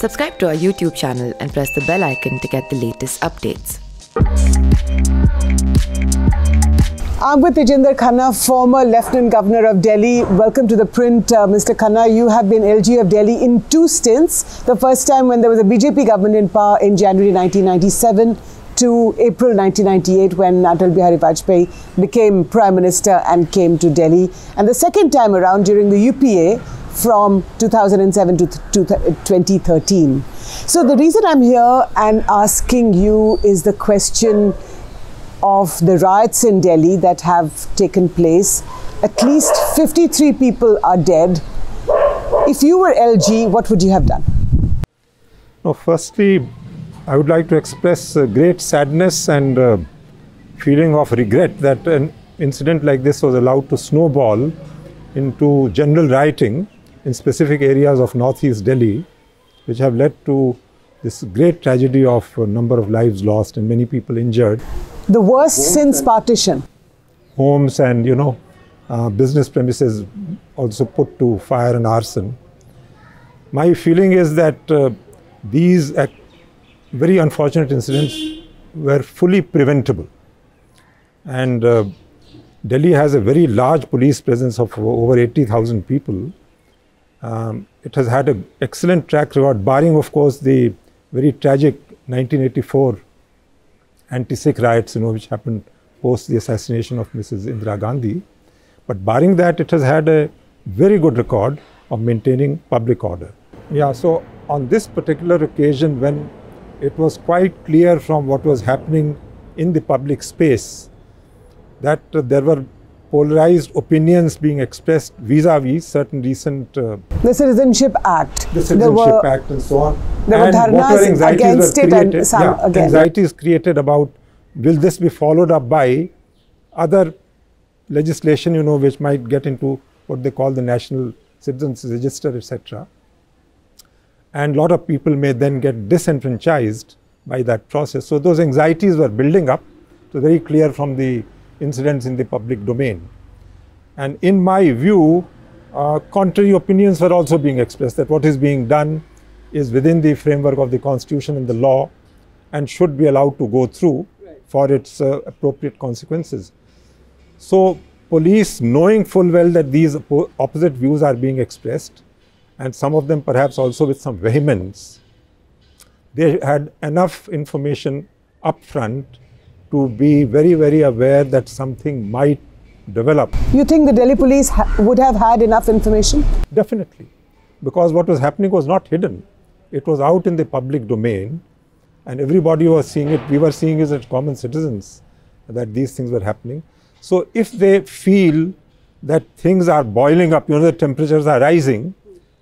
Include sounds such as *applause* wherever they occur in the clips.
Subscribe to our YouTube channel and press the bell icon to get the latest updates. I'm with Tejendra Khanna, former Lieutenant Governor of Delhi. Welcome to ThePrint, uh, Mr. Khanna. You have been LG of Delhi in two stints. The first time when there was a BJP government in power in January 1997 to April 1998 when Atal Bihari Vajpayee became Prime Minister and came to Delhi. And the second time around during the UPA from 2007 to 2013. So the reason I'm here and asking you is the question of the riots in Delhi that have taken place. At least 53 people are dead. If you were LG, what would you have done? No, firstly, I would like to express great sadness and uh, feeling of regret that an incident like this was allowed to snowball into general rioting in specific areas of northeast Delhi, which have led to this great tragedy of a number of lives lost and many people injured. The worst Homes since partition. Homes and, you know, uh, business premises also put to fire and arson. My feeling is that uh, these very unfortunate incidents were fully preventable. And uh, Delhi has a very large police presence of over 80,000 people. Um, it has had an excellent track record, barring, of course, the very tragic 1984 anti-Sikh riots, you know, which happened post the assassination of Mrs. Indira Gandhi. But barring that, it has had a very good record of maintaining public order. Yeah, so on this particular occasion, when it was quite clear from what was happening in the public space that uh, there were polarized opinions being expressed vis-a-vis certain recent uh, the Citizenship Act, the Citizenship were, Act, and so on. There and were dharnas against it created, and some yeah, again. Anxieties created about will this be followed up by other legislation, you know, which might get into what they call the National Citizens Register, etc. And a lot of people may then get disenfranchised by that process. So those anxieties were building up. It was very clear from the incidents in the public domain. And in my view, uh, contrary opinions were also being expressed that what is being done is within the framework of the constitution and the law and should be allowed to go through for its uh, appropriate consequences. So police knowing full well that these opposite views are being expressed and some of them perhaps also with some vehemence, they had enough information upfront to be very, very aware that something might develop. You think the Delhi police would have had enough information? Definitely. Because what was happening was not hidden. It was out in the public domain and everybody was seeing it. We were seeing it as common citizens that these things were happening. So if they feel that things are boiling up, you know, the temperatures are rising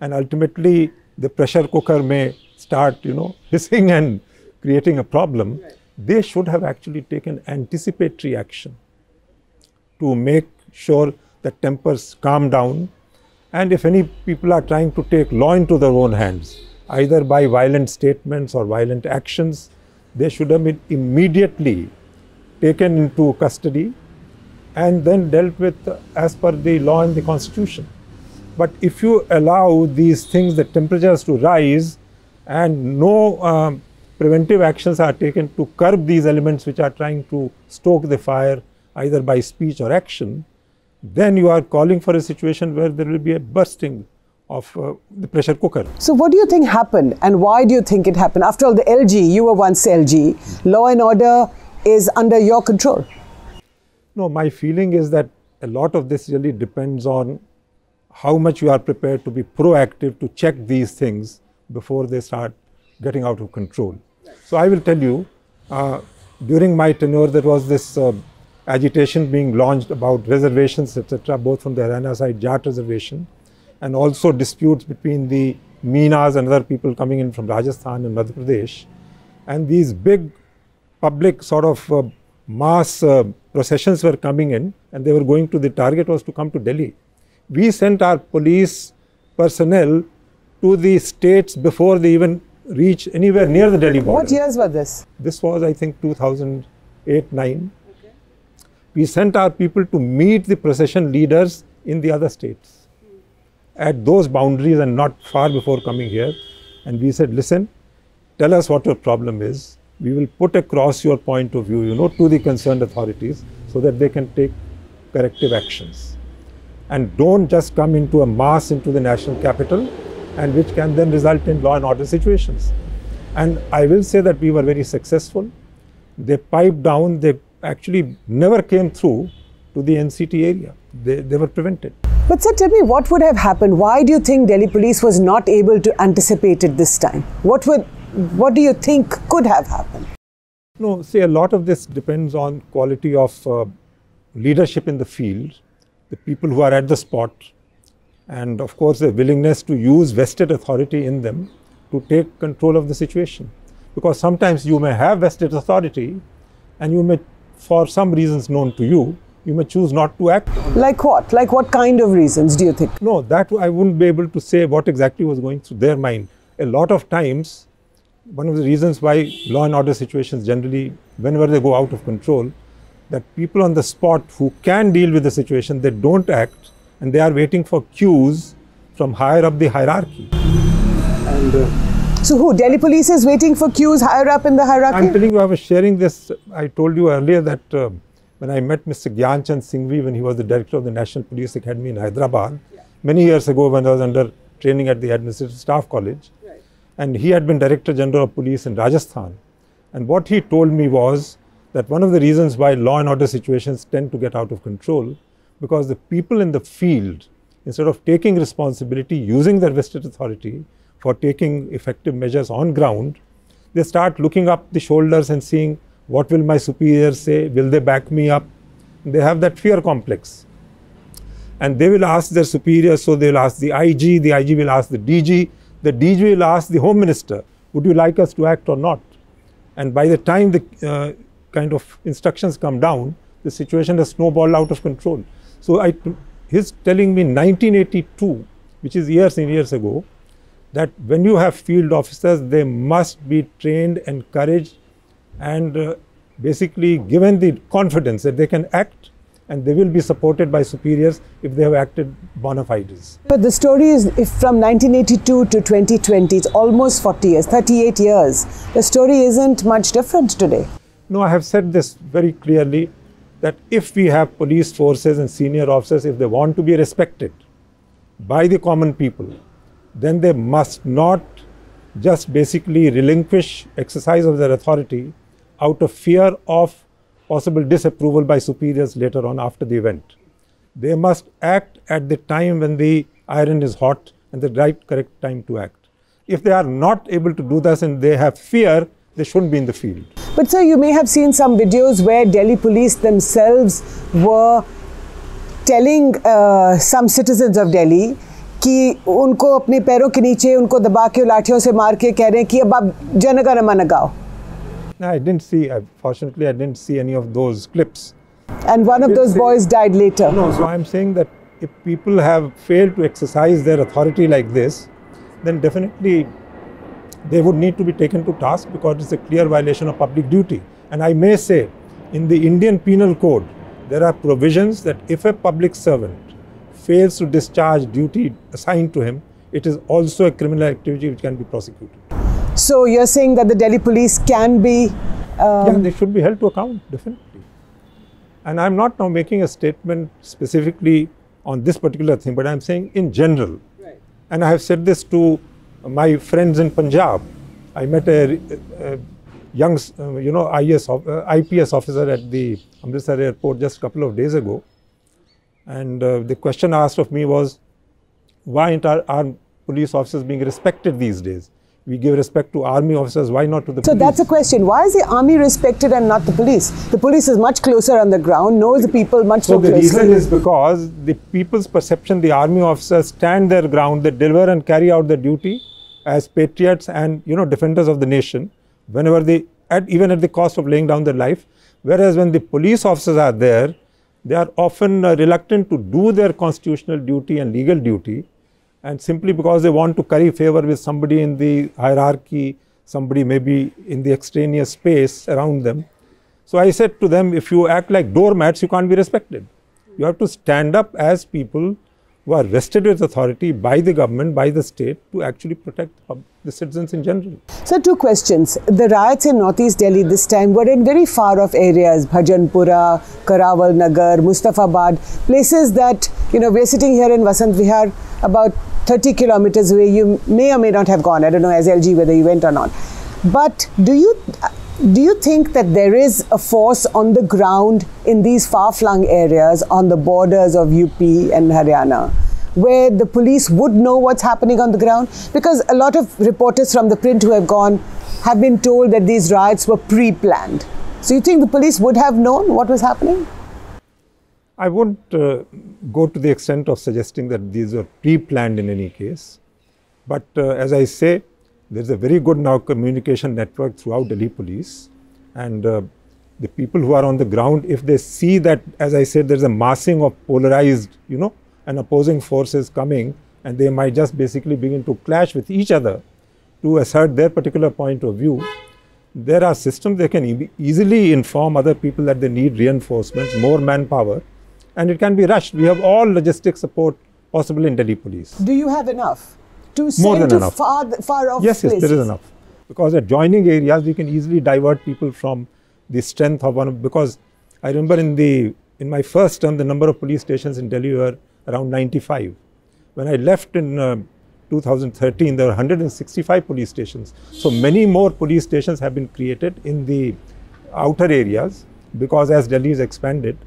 and ultimately the pressure cooker may start, you know, *laughs* hissing and creating a problem, they should have actually taken anticipatory action to make sure that tempers calm down. And if any people are trying to take law into their own hands, either by violent statements or violent actions, they should have been immediately taken into custody and then dealt with as per the law and the constitution. But if you allow these things, the temperatures to rise and no um, preventive actions are taken to curb these elements which are trying to stoke the fire either by speech or action, then you are calling for a situation where there will be a bursting of uh, the pressure cooker. So what do you think happened and why do you think it happened? After all, the LG, you were once LG, mm. law and order is under your control. No, my feeling is that a lot of this really depends on how much you are prepared to be proactive to check these things before they start getting out of control. So I will tell you, uh, during my tenure, there was this uh, agitation being launched about reservations, etc., both from the Haryana side, Jat reservation, and also disputes between the Meenas and other people coming in from Rajasthan and Madhya Pradesh. And these big public sort of uh, mass uh, processions were coming in, and they were going to the target was to come to Delhi. We sent our police personnel to the states before they even reach anywhere near the Delhi border. What years were this? This was, I think, 2008 9. Okay. We sent our people to meet the procession leaders in the other states at those boundaries and not far before coming here. And we said, listen, tell us what your problem is. We will put across your point of view, you know, to the concerned authorities so that they can take corrective actions. And don't just come into a mass into the national capital and which can then result in law and order situations. And I will say that we were very successful. They piped down, they actually never came through to the NCT area. They, they were prevented. But sir, tell me what would have happened? Why do you think Delhi police was not able to anticipate it this time? What would, what do you think could have happened? No, see, a lot of this depends on quality of uh, leadership in the field, the people who are at the spot, and of course the willingness to use vested authority in them to take control of the situation. Because sometimes you may have vested authority and you may, for some reasons known to you, you may choose not to act. Like what? Like what kind of reasons do you think? No, that I wouldn't be able to say what exactly was going through their mind. A lot of times, one of the reasons why law and order situations generally, whenever they go out of control, that people on the spot who can deal with the situation, they don't act and they are waiting for cues from higher up the hierarchy. And uh, So who? Delhi police is waiting for cues higher up in the hierarchy? I'm telling you, I was sharing this. I told you earlier that uh, when I met Mr. Gyanchand Singhvi when he was the director of the National Police Academy in Hyderabad, many years ago when I was under training at the Administrative Staff College, and he had been Director General of Police in Rajasthan. And what he told me was that one of the reasons why law and order situations tend to get out of control because the people in the field, instead of taking responsibility, using their vested authority for taking effective measures on ground, they start looking up the shoulders and seeing what will my superiors say? Will they back me up? They have that fear complex. And they will ask their superiors, so they will ask the IG, the IG will ask the DG, the DG will ask the Home Minister, would you like us to act or not? And by the time the uh, kind of instructions come down, the situation has snowballed out of control. So I, he's telling me 1982, which is years and years ago, that when you have field officers, they must be trained, encouraged, and uh, basically given the confidence that they can act and they will be supported by superiors if they have acted bona fides. But the story is if from 1982 to 2020, it's almost 40 years, 38 years. The story isn't much different today. No, I have said this very clearly that if we have police forces and senior officers, if they want to be respected by the common people, then they must not just basically relinquish exercise of their authority out of fear of possible disapproval by superiors later on after the event. They must act at the time when the iron is hot and the right correct time to act. If they are not able to do this and they have fear, they shouldn't be in the field. But sir, you may have seen some videos where Delhi police themselves were telling uh, some citizens of Delhi कि उनको अपने पैरों के नीचे उनको दबा के लाठियों से मार के कह रहे हैं कि अब आप जनगण मन गाओ No, I didn't see, I, fortunately, I didn't see any of those clips. And one of those boys died later. No, so I'm saying that if people have failed to exercise their authority like this, then definitely they would need to be taken to task because it's a clear violation of public duty. And I may say, in the Indian Penal Code, there are provisions that if a public servant fails to discharge duty assigned to him, it is also a criminal activity which can be prosecuted. So you're saying that the Delhi police can be. Um, yeah, they should be held to account, definitely. And I'm not now making a statement specifically on this particular thing, but I'm saying in general. Right. And I have said this to my friends in Punjab. I met a, a young, uh, you know, IS, uh, IPS officer at the Amritsar airport just a couple of days ago. And uh, the question asked of me was, why aren't our, our police officers being respected these days? we give respect to army officers, why not to the so police? that's a question. Why is the army respected and not the police? The police is much closer on the ground, knows the people much so more the closely. reason is because the people's perception, the army officers stand their ground, they deliver and carry out their duty as patriots and you know defenders of the nation, whenever they, at, even at the cost of laying down their life. Whereas when the police officers are there, they are often uh, reluctant to do their constitutional duty and legal duty and simply because they want to curry favor with somebody in the hierarchy, somebody maybe in the extraneous space around them. So I said to them, if you act like doormats, you can't be respected. You have to stand up as people who are vested with authority by the government, by the state, to actually protect the citizens in general. So, two questions. The riots in northeast Delhi this time were in very far off areas Bhajanpura, Karawal Nagar, Mustafabad, places that, you know, we're sitting here in Vasant Vihar about 30 kilometers away. You may or may not have gone. I don't know as LG whether you went or not. But do you do you think that there is a force on the ground in these far-flung areas on the borders of UP and Haryana where the police would know what's happening on the ground? Because a lot of reporters from ThePrint who have gone have been told that these riots were pre-planned. So you think the police would have known what was happening? I won't uh, go to the extent of suggesting that these were pre-planned in any case. But uh, as I say, there's a very good now communication network throughout Delhi police. And uh, the people who are on the ground, if they see that, as I said, there's a massing of polarized, you know, and opposing forces coming, and they might just basically begin to clash with each other to assert their particular point of view. There are systems they can e easily inform other people that they need reinforcements, more manpower, and it can be rushed. We have all logistic support possible in Delhi police. Do you have enough? To send than to enough. far, far off Yes, yes, places. there is enough. Because adjoining areas, we can easily divert people from the strength of one. Because I remember in the in my first term, the number of police stations in Delhi were around 95. When I left in uh, 2013, there were 165 police stations. So many more police stations have been created in the outer areas because as Delhi is expanded,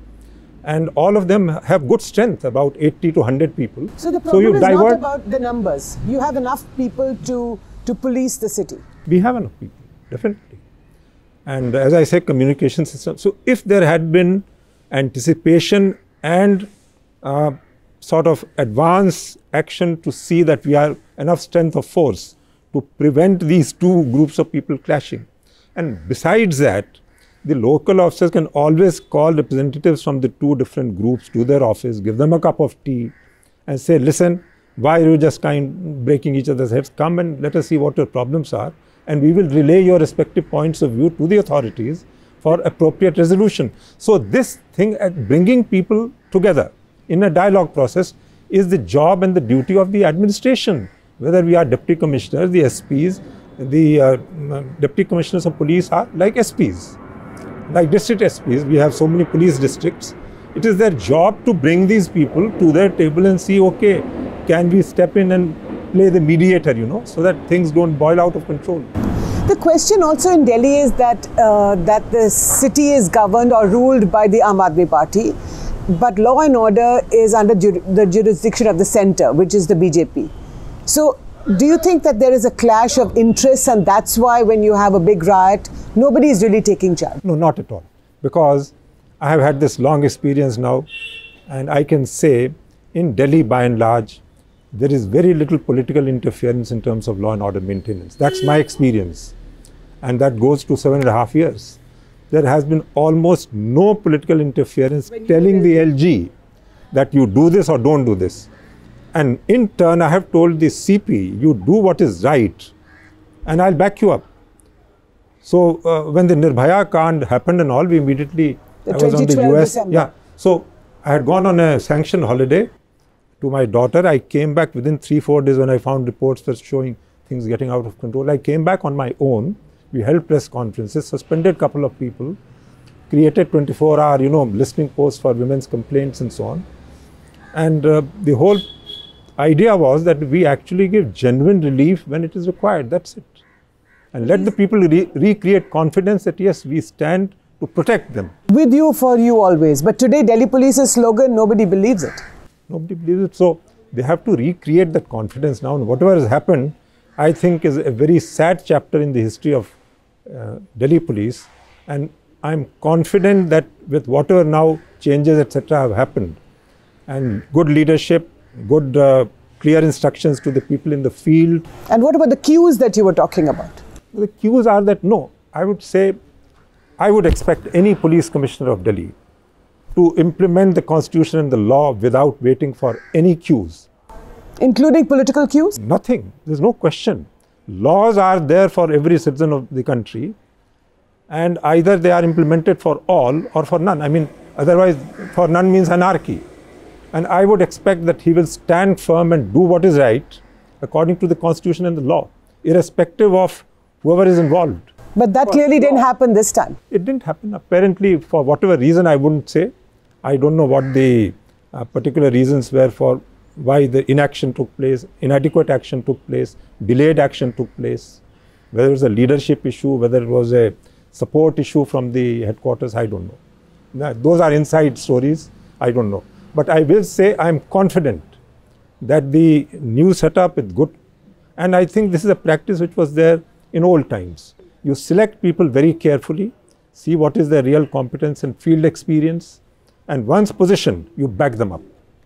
and all of them have good strength, about 80 to 100 people. So the problem you is divert. not about the numbers. You have enough people to to police the city. we have enough people, definitely. And as I say communication system. So if there had been anticipation and uh, sort of advance action to see that we have enough strength of force to prevent these two groups of people clashing. And besides that, the local officers can always call representatives from the two different groups to their office, give them a cup of tea, and say, listen, why are you just kind breaking each other's heads? Come and let us see what your problems are, and we will relay your respective points of view to the authorities for appropriate resolution. So this thing at bringing people together in a dialogue process is the job and the duty of the administration, whether we are deputy commissioners, the SPs, the uh, deputy commissioners of police are like SPs like district SPs, we have so many police districts. It is their job to bring these people to their table and see, okay, can we step in and play the mediator, you know, so that things don't boil out of control. The question also in Delhi is that uh, that the city is governed or ruled by the Aam Aadmi Party, but law and order is under the jurisdiction of the centre, which is the BJP. So, do you think that there is a clash of interests, and that's why when you have a big riot, nobody is really taking charge? No, not at all. Because I have had this long experience now, and I can say in Delhi, by and large, there is very little political interference in terms of law and order maintenance. That's my experience. And that goes to seven and a half years. There has been almost no political interference telling the LG that you do this or don't do this. And in turn, I have told the CP, you do what is right, and I'll back you up. So uh, when the Nirbhaya Kand happened and all, we immediately The I was on the US. December. Yeah. So I had gone on a sanctioned holiday to my daughter. I came back within three four days when I found reports were showing things getting out of control. I came back on my own. We held press conferences, suspended couple of people, created 24-hour you know listening posts for women's complaints and so on. And uh, the whole idea was that we actually give genuine relief when it is required. That's it and let the people re- recreate confidence that yes, we stand to protect them. With you, for you always. But today, Delhi Police's slogan, nobody believes it. Nobody believes it. So they have to recreate that confidence now. And whatever has happened, I think, is a very sad chapter in the history of uh, Delhi police. And I'm confident that with whatever now changes, etc., have happened, and good leadership, good, uh, clear instructions to the people in the field, And what about the cues that you were talking about? The cues are that no, I would say, I would expect any police commissioner of Delhi to implement the constitution and the law without waiting for any cues. Including political cues? Nothing. There's no question. Laws are there for every citizen of the country, and either they are implemented for all or for none. I mean, otherwise, for none means anarchy. And I would expect that he will stand firm and do what is right according to the constitution and the law, irrespective of whoever is involved. But that clearly didn't happen this time. It didn't happen. Apparently, for whatever reason, I wouldn't say. I don't know what the uh, particular reasons were for why the inaction took place, inadequate action took place, delayed action took place, whether it was a leadership issue, whether it was a support issue from the headquarters, I don't know. Now, those are inside stories, I don't know. But I will say I am confident that the new setup is good. And I think this is a practice which was there in old times. You select people very carefully, see what is their real competence and field experience, and once positioned, you back them up.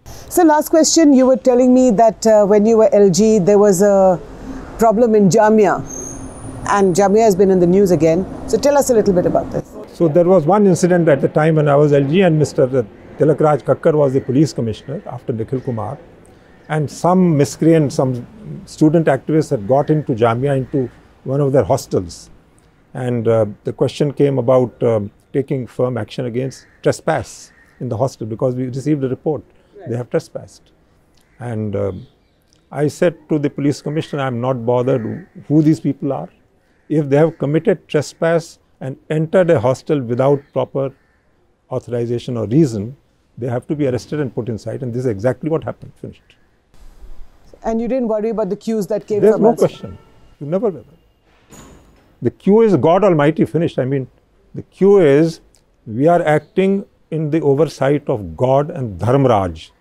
So, last question you were telling me that uh, when you were LG, there was a problem in Jamia, and Jamia has been in the news again. So, tell us a little bit about this. So, there was one incident at the time when I was LG, and Mr. Tilakraj Kakkar was the police commissioner after Nikhil Kumar, and some miscreant, some student activists had got into Jamia into one of their hostels, and uh, the question came about um, taking firm action against trespass in the hostel because we received a report they have trespassed. And um, I said to the police commissioner, I'm not bothered who these people are. If they have committed trespass and entered a hostel without proper authorization or reason, they have to be arrested and put inside. And this is exactly what happened. Finished. And you didn't worry about the cues that came There's from no elsewhere? question. You never will. The cue is God Almighty finished. I mean, the cue is we are acting in the oversight of God and Dharmaraj.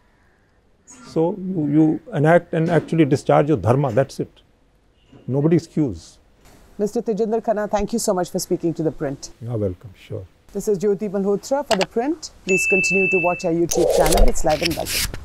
So you, you enact and actually discharge your dharma, that's it. Nobody's cues. Mr. Tejendra Khanna, thank you so much for speaking to ThePrint. You're welcome, sure. This is Jyoti Malhotra for ThePrint. Please continue to watch our YouTube channel. It's live and buzzing.